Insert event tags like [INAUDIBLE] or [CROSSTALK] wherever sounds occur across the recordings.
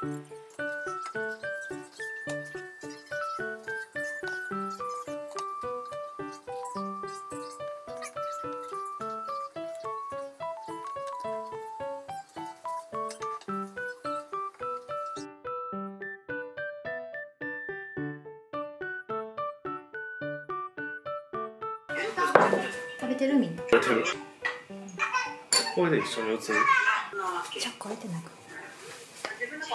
食べてるみんな。これてる。これで一緒に映るチャック開いてないかい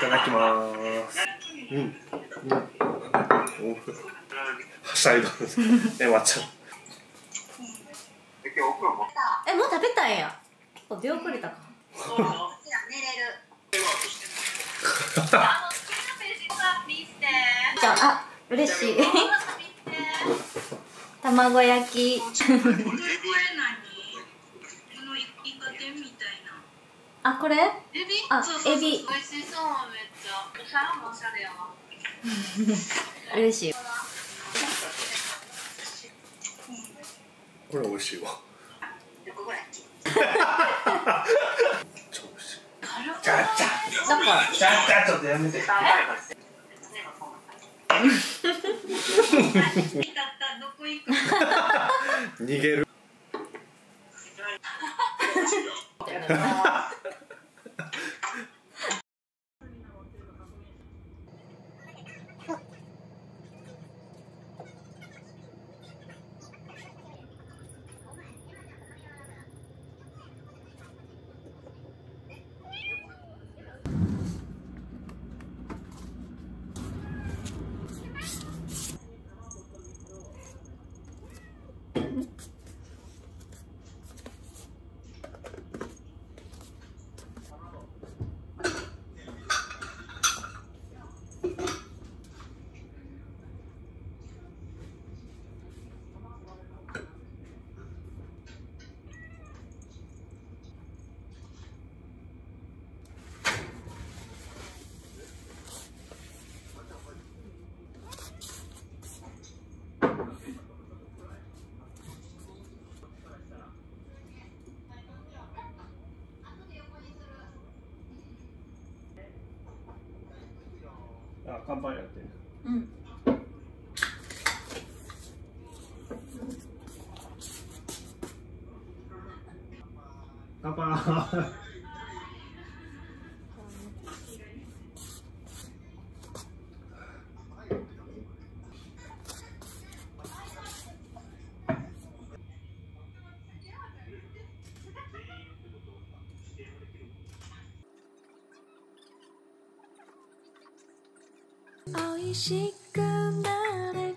ただきます。うん、うん、おはしゃいだえまっちゃんえもう食べたんや。結構出遅れたか。[LAUGHS] じゃああ嬉しい。[LAUGHS] 卵焼き [LAUGHS] あこれ？あエビ。[LAUGHS] 嬉しい。これ美味しいわ。超美味しいちゃっちゃだからちゃっちゃちょっとやめて。逃げる乾杯やってるうん。乾杯美味しくなれ